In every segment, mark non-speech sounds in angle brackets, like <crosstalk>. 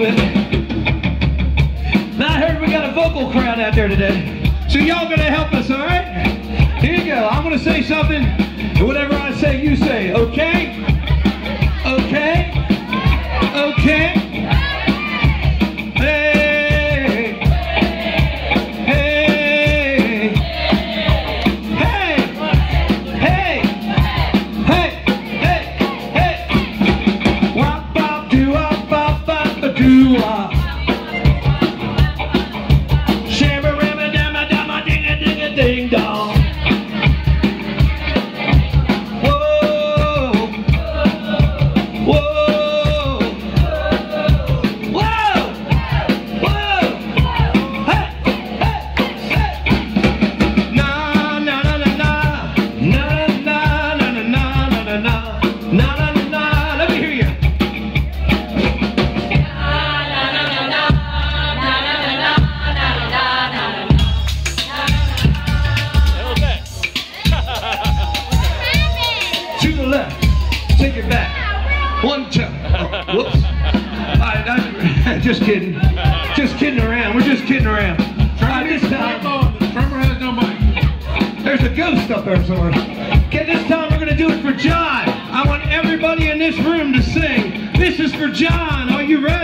bit. Now I heard we got a vocal crowd out there today, so y'all gonna help us, all right? Here you go. I'm gonna say something, and whatever I say, you say. <laughs> just kidding. Just kidding around. We're just kidding around. Right, this time. Trevor has no mic. There's a ghost up there somewhere. Okay, this time we're gonna do it for John. I want everybody in this room to sing. This is for John. Are you ready?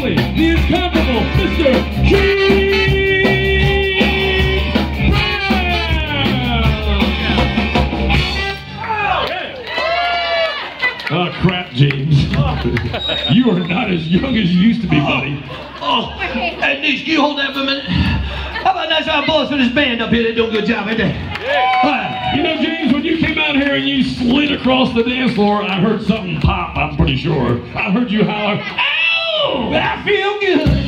Only, the incomparable, Mr. Keith Brown. Oh, crap, James. <laughs> you are not as young as you used to be, oh. buddy. Oh, hey, Nish, can you hold that for a minute? How about nice round applause for this band up here? They're doing a good job, ain't they? All right. You know, James, when you came out here and you slid across the dance floor, I heard something pop, I'm pretty sure. I heard you holler, Ow! I feel good.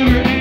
never end.